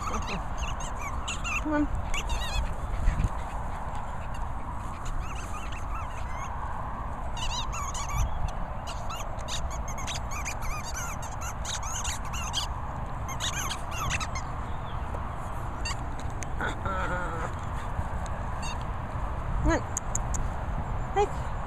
Come on. Uh-uh. Come on. Hey.